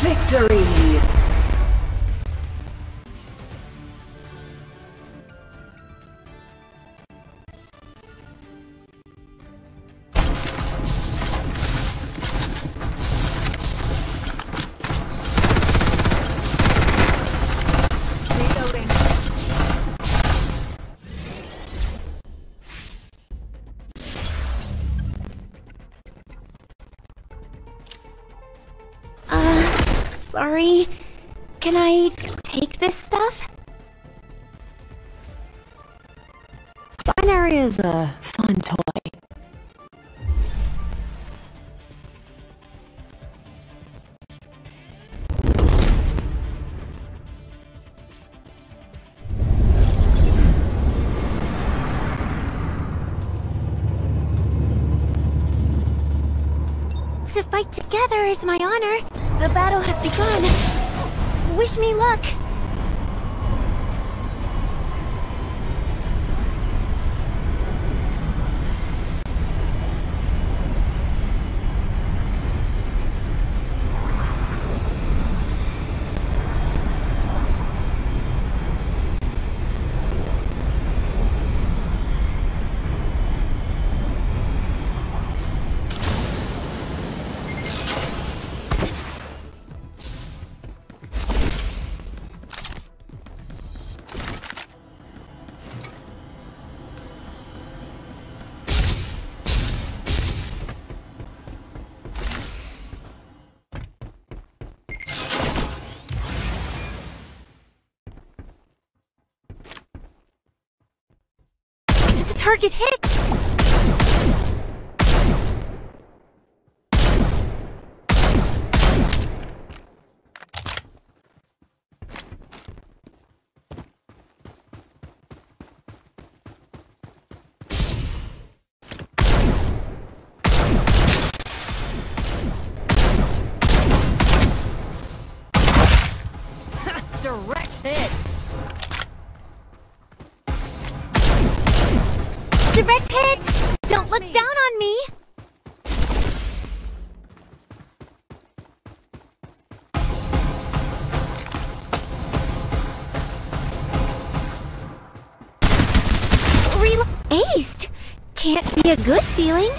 Victory! Sorry. Can I take this stuff? Binary is a fun toy. To fight together is my honor. The battle has begun. Wish me luck. Target hit? Don't look down on me! Relo- Aced! Can't be a good feeling.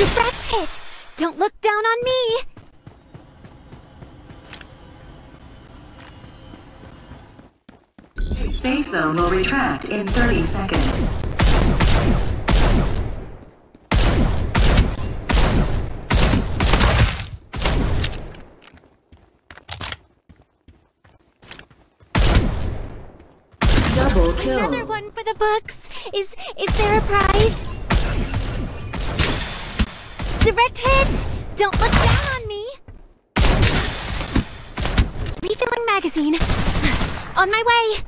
Direct hit! Don't look down on me! Safe zone will retract in 30 seconds. Double kill. Another one for the books! Is is there a prize? Direct hits! Don't look down on me! Refilling magazine. On my way!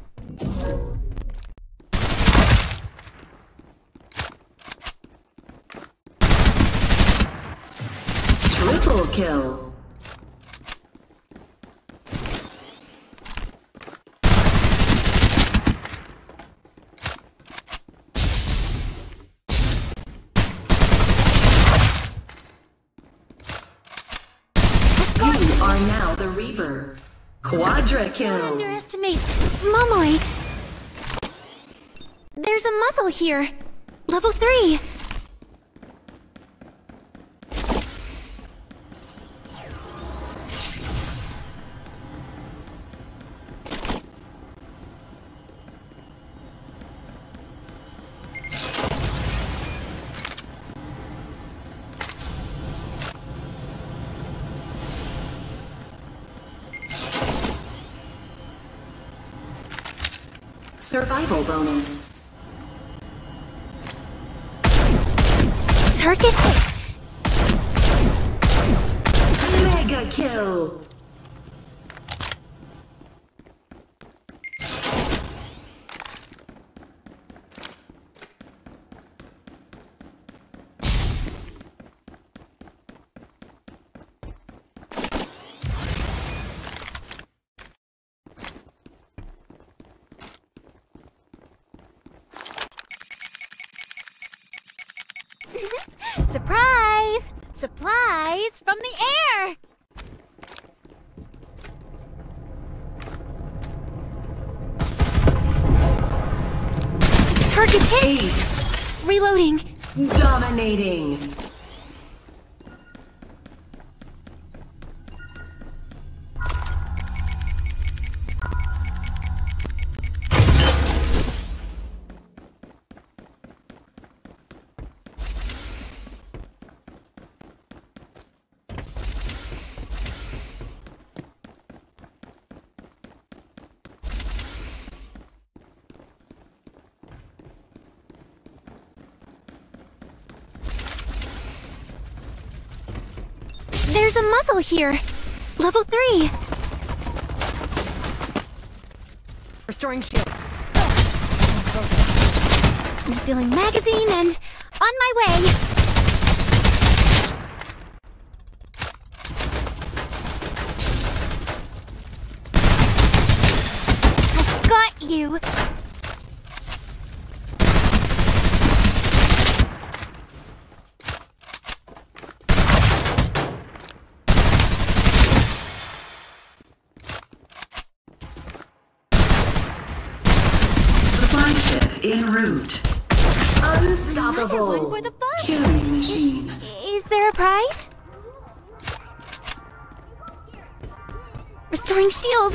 Triple kill. Now the Reaper. Quadra kill. Underestimate Momoy. There's a muzzle here. Level 3. Survival bonus. Target hit. Mega kill. From the air! Target hit! Reloading. Dominating. There's a muzzle here. Level 3. Restoring shield. Refilling magazine and on my way. I've got you. Supply ship en route. Another one for the bug. Killing machine. Is there a prize? Restoring shield.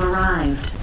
Arrived.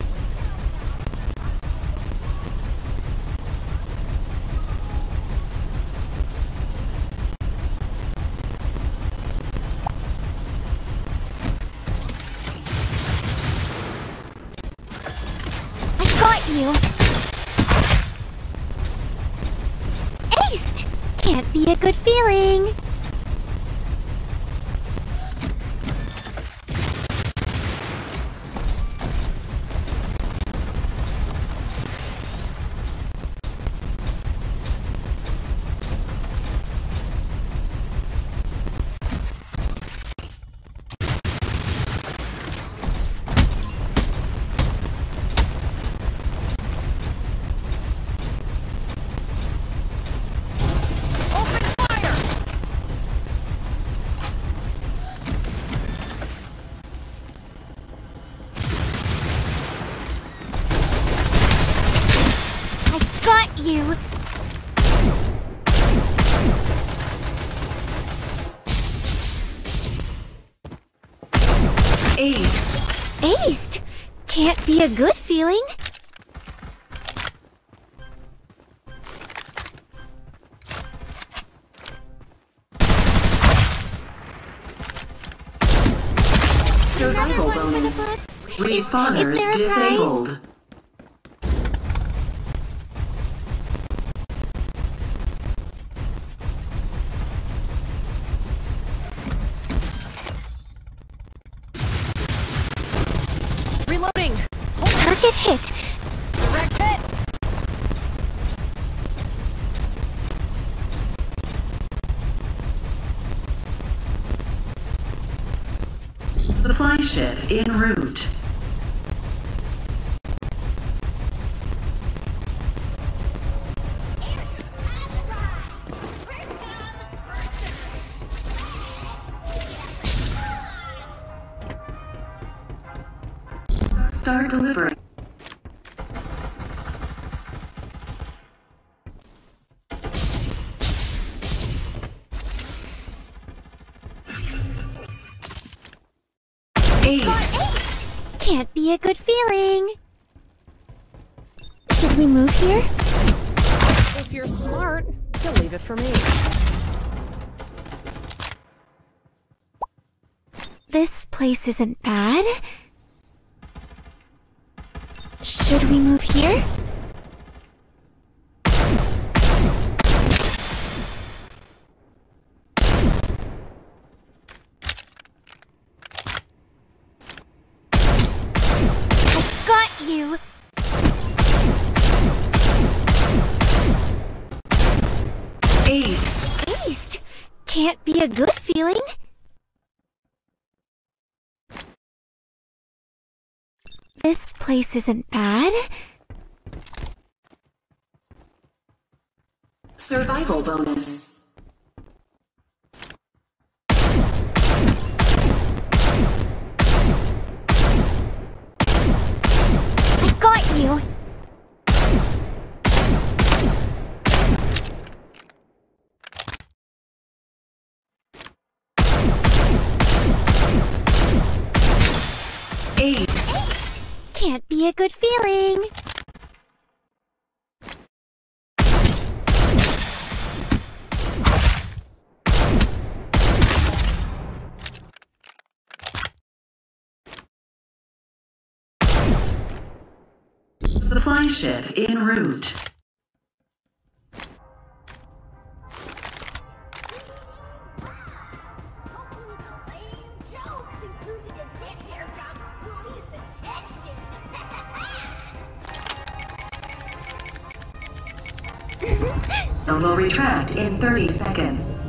You. Ace. Aced! Can't be a good feeling. Survival one for the bonus. Respawners disabled. Feeling. Should we move here? If you're smart, you'll leave it for me. This place isn't bad. Should we move here? I got you. Aced! Can't be a good feeling. This place isn't bad. Survival bonus. I got you. Ace. Can't be a good feeling. Supply ship en route. Solo retract in 30 seconds.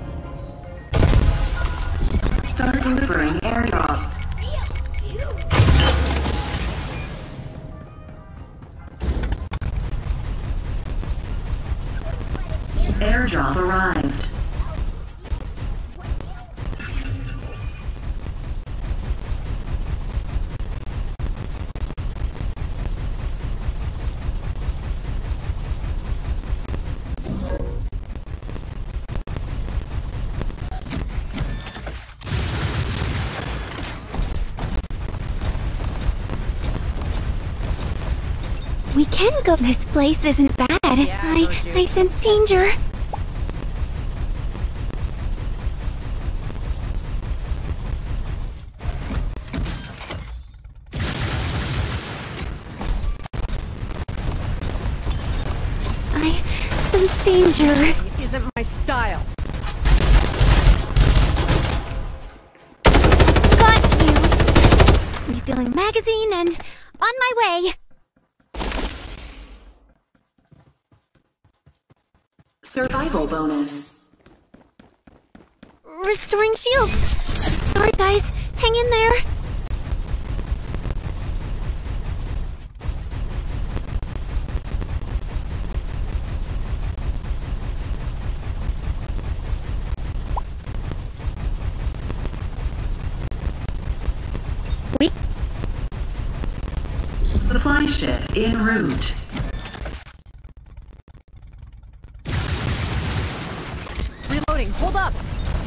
Start delivering airdrops. Airdrop arrived. Go. This place isn't bad. I, I sense danger. I sense danger. Isn't my style. Got you. Refilling magazine and on my way. Survival bonus. Restoring shields. Sorry, guys. Hang in there. Supply ship en route.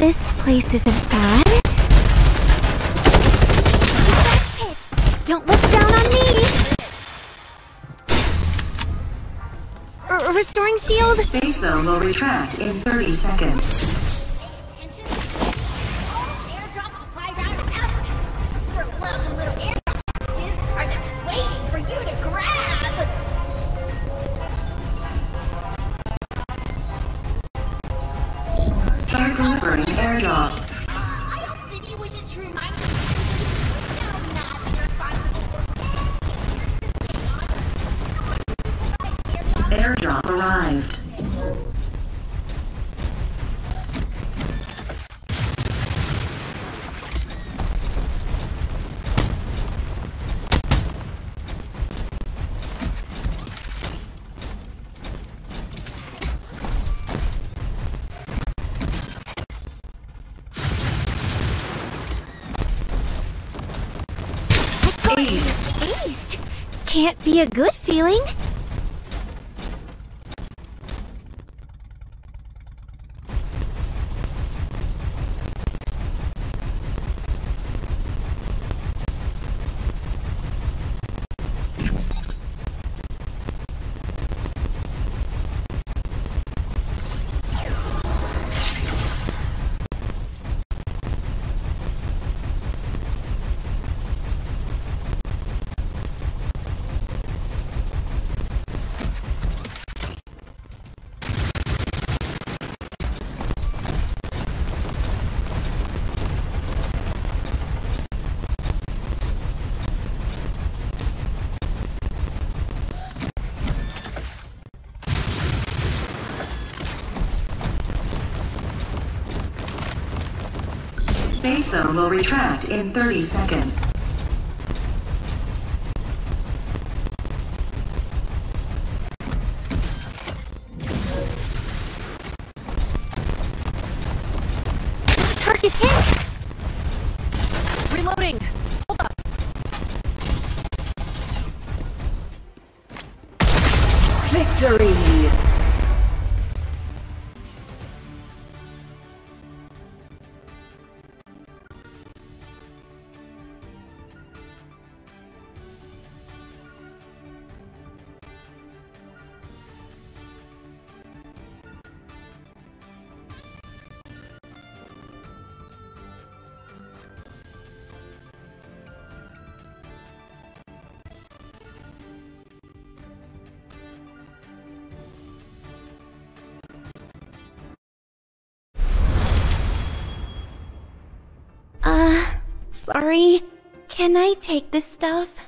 This place isn't bad. That's it. Don't look down on me. R- restoring shield. Safe zone will retract in 30 seconds. City Ace. Aced. Can't be a good feeling. Will retract in 30 seconds. Sorry. Can I take this stuff?